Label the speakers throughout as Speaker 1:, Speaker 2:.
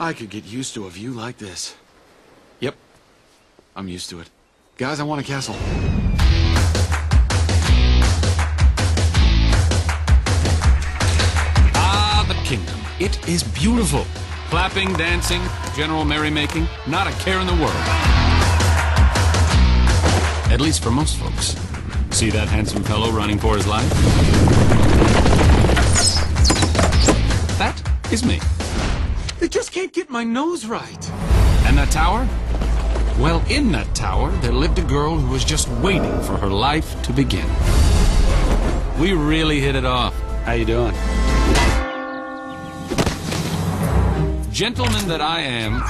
Speaker 1: I could get used to a view like this. Yep. I'm used to it. Guys, I want a castle.
Speaker 2: Ah, the kingdom. It is beautiful. Clapping, dancing, general merrymaking, not a care in the world. At least for most folks. See that handsome fellow running for his life? That is me.
Speaker 1: They just can't get my nose right.
Speaker 2: And that tower? Well, in that tower, there lived a girl who was just waiting for her life to begin. We really hit it off.
Speaker 3: How you doing?
Speaker 2: Gentleman that I am,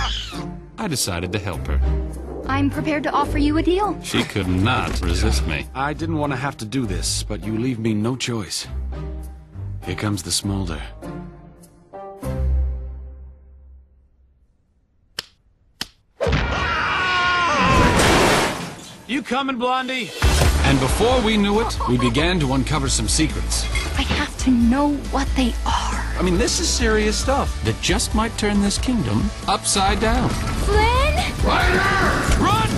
Speaker 2: I decided to help her.
Speaker 4: I'm prepared to offer you a deal.
Speaker 2: She could not resist me.
Speaker 1: I didn't want to have to do this, but you leave me no choice. Here comes the smolder.
Speaker 2: You coming, Blondie? And before we knew it, we began to uncover some secrets
Speaker 4: I have to know what they are.
Speaker 2: I mean, this is serious stuff that just might turn this kingdom upside down.
Speaker 4: Flynn? Rider!
Speaker 2: Run!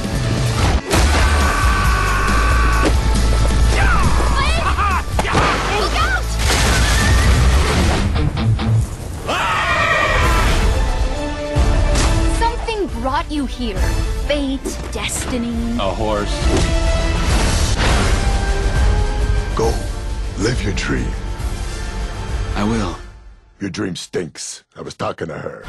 Speaker 4: Look out! Something brought you here. Fate, destiny.
Speaker 3: A horse.
Speaker 5: Go. Live your dream.
Speaker 1: I will.
Speaker 5: Your dream stinks. I was talking to her.